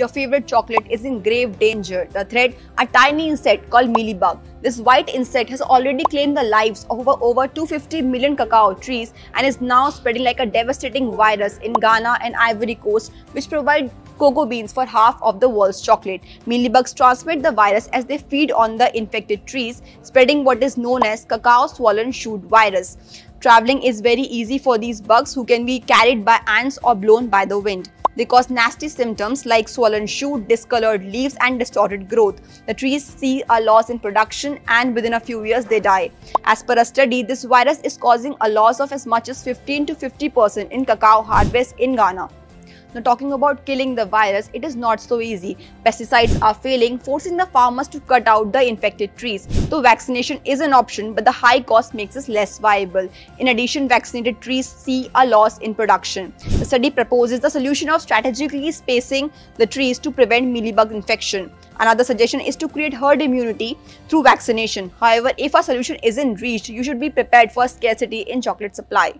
your favorite chocolate is in grave danger. The threat, a tiny insect called mealybug. This white insect has already claimed the lives of over, over 250 million cacao trees and is now spreading like a devastating virus in Ghana and Ivory Coast, which provide cocoa beans for half of the world's chocolate. Mealybugs transmit the virus as they feed on the infected trees, spreading what is known as cacao swollen shoot virus. Traveling is very easy for these bugs who can be carried by ants or blown by the wind. They cause nasty symptoms like swollen shoot, discolored leaves and distorted growth. The trees see a loss in production and within a few years they die. As per a study, this virus is causing a loss of as much as 15 to 50% in cacao harvest in Ghana. Now talking about killing the virus, it is not so easy. Pesticides are failing, forcing the farmers to cut out the infected trees. Though vaccination is an option, but the high cost makes it less viable. In addition, vaccinated trees see a loss in production. The study proposes the solution of strategically spacing the trees to prevent mealybug infection. Another suggestion is to create herd immunity through vaccination. However, if a solution isn't reached, you should be prepared for scarcity in chocolate supply.